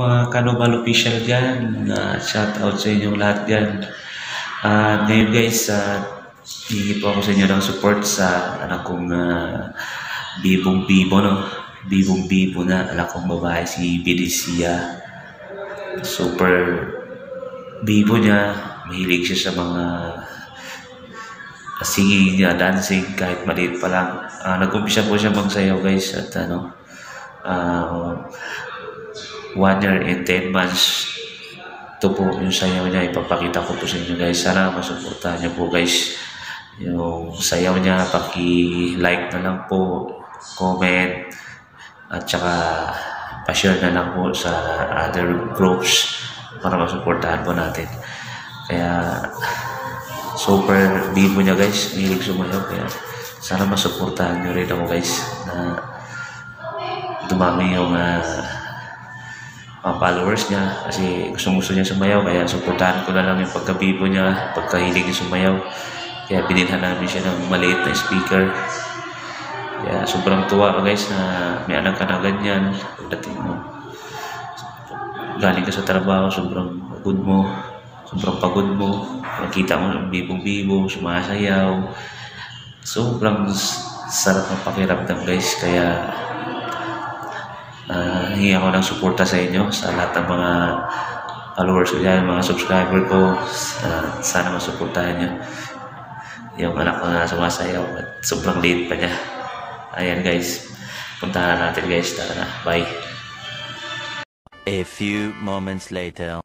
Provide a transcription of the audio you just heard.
mga Kanobal official dyan. Uh, shout out sa inyong lahat dyan. Uh, ngayon guys, uh, hihingi po ako sa inyo ng support sa anak kong uh, bibong bibo no. Bibong bibo na anak kong babae si Benicia. Super bibo niya. Mahilig siya sa mga singing niya, dancing kahit maliit pa lang. Uh, nag-umpisa po siya magsayaw guys at ano, uh, one year and 10 months. Ito po yung sayaw niya. Ipapakita ko po sa inyo guys. Sana masuportahan niyo po guys. Yung sayaw niya paki-like na lang po comment at saka pa-share na lang po sa other groups para masuportahan po natin. Kaya super bibo niya guys. Milig sumayaw. Kaya sana masuportahan niyo rin ako guys na dumami yung uh, mga followers niya. Kasi gusto gusto niya sumayaw kaya suportahan ko na lang yung pagkabibo niya pagkahilig niya sumayaw. Kaya binilhan namin siya ng maliit na speaker. Kaya sobrang tuwa guys na may anak ka na ganyan. Pagdating mo galing ka sa trabaho sobrang pagod mo sobrang pagod mo. Nakita mo yung bibong-bibo sumasayaw. Sobrang sarap ng pakiramdam guys. Kaya uh, hingi ako ng suporta sa inyo sa lahat ng mga followers ko dyan, mga subscriber ko. Uh, sana masuportahan nyo. Yung anak ko na sumasayaw at sobrang late pa niya. Ayan guys. Puntahan natin guys. Tara na. Bye. A few moments later